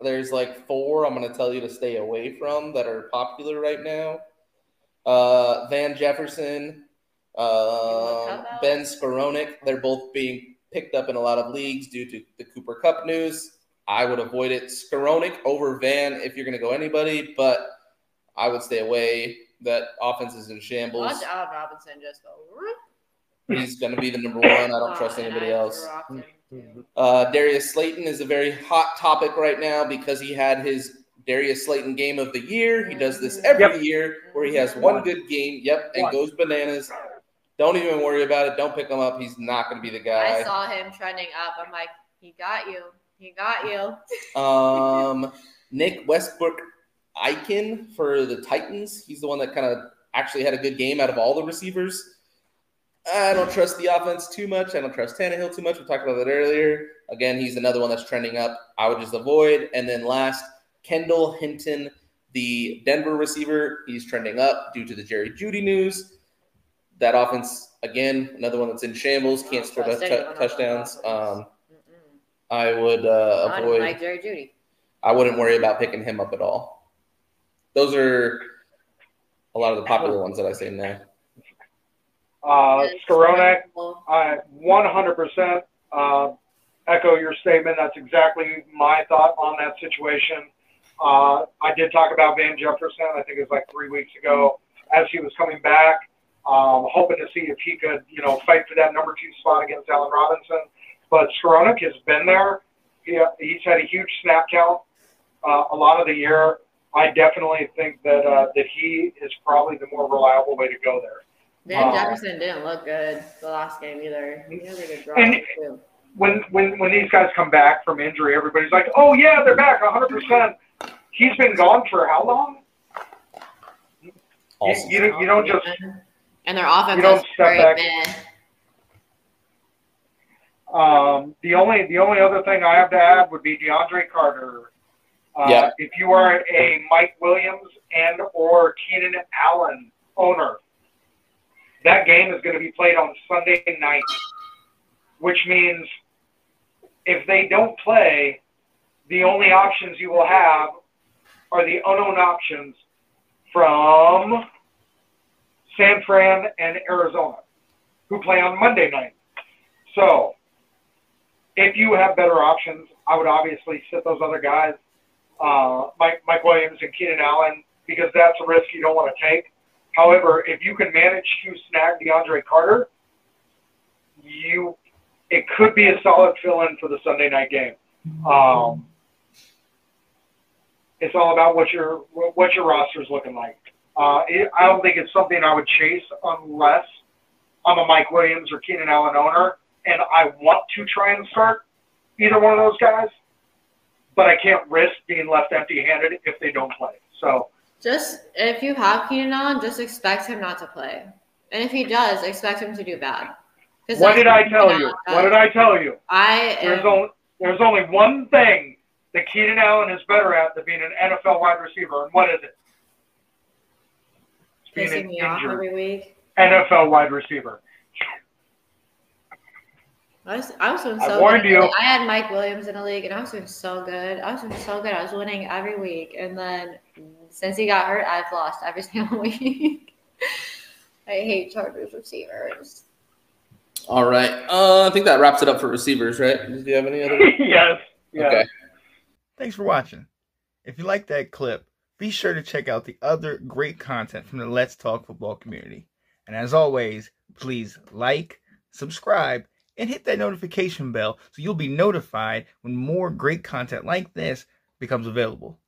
there's like four I'm going to tell you to stay away from that are popular right now. Uh, Van Jefferson, uh, Ben Skowronek. They're both being picked up in a lot of leagues due to the Cooper Kupp news. I would avoid it. Skowronek over Van if you're going to go anybody, but I would stay away. That offense is in shambles. Watch Allen Robinson just go. He's going to be the number one. I don't trust anybody else. Uh, Darius Slayton is a very hot topic right now because he had his Darius Slayton game of the year. He does this every yep. year where he has one good game, yep, and goes bananas. Don't even worry about it. Don't pick him up. He's not going to be the guy. I saw him trending up. I'm like, he got you. He got you. um, Nick Westbrook Ikhine for the Titans. He's the one that kind of actually had a good game out of all the receivers. I don't trust the offense too much. I don't trust Tannehill too much. We talked about that earlier. Again, he's another one that's trending up. I would just avoid. And then last, Kendall Hinton, the Denver receiver. He's trending up due to the Jerry Jeudy news. That offense, again, another one that's in shambles. Can't score t- touchdowns. Um, I would uh, avoid. Like Jerry Jeudy. I wouldn't worry about picking him up at all. Those are a lot of the popular ones that I say now. Uh, Skowronek, I 100% uh, echo your statement. That's exactly my thought on that situation. Uh, I did talk about Van Jefferson, I think it was like three weeks ago, as he was coming back, um, hoping to see if he could, you know, fight for that number two spot against Allen Robinson. But Skowronek has been there. He, he's had a huge snap count uh, a lot of the year. I definitely think that uh, that he is probably the more reliable way to go there. Van uh, Jefferson didn't look good the last game either. He had a good drop and too. When when when these guys come back from injury, everybody's like, "Oh yeah, they're back 100." percent He's been gone for how long? Awesome. You, you, you don't just and their offense you don't step back. Um, the only the only other thing I have to add would be DeAndre Carter. Uh, yeah. If you are a Mike Williams and or Keenan Allen owner, that game is going to be played on Sunday night, which means if they don't play, the only options you will have are the unknown options from San Fran and Arizona, who play on Monday night. So, if you have better options, I would obviously sit those other guys, uh, Mike, Mike Williams and Keenan Allen, because that's a risk you don't want to take. However, if you can manage to snag DeAndre Carter, you it could be a solid fill-in for the Sunday night game. Um, it's all about what your what your roster is looking like. Uh, it, I don't think it's something I would chase unless I'm a Mike Williams or Keenan Allen owner and I want to try and start either one of those guys, but I can't risk being left empty-handed if they don't play. So just if you have Keenan Allen, just expect him not to play, and if he does, expect him to do bad. What did I tell you? What did I tell you? I there's only there's only one thing that Keenan Allen is better at than being an NFL wide receiver, and what is it? It's being me off every week. NFL wide receiver. I was, I was doing so I warned good. you. I had Mike Williams in the league, and I was doing so good. I was doing so good. I was winning every week, and then since he got hurt, I've lost every single week. I hate Chargers receivers. All right. Uh, I think that wraps it up for receivers, right? Do you have any other? yes. Yeah. Okay. Thanks for watching. If you like that clip, be sure to check out the other great content from the Let's Talk Football community. And as always, please like, subscribe, and hit that notification bell so you'll be notified when more great content like this becomes available.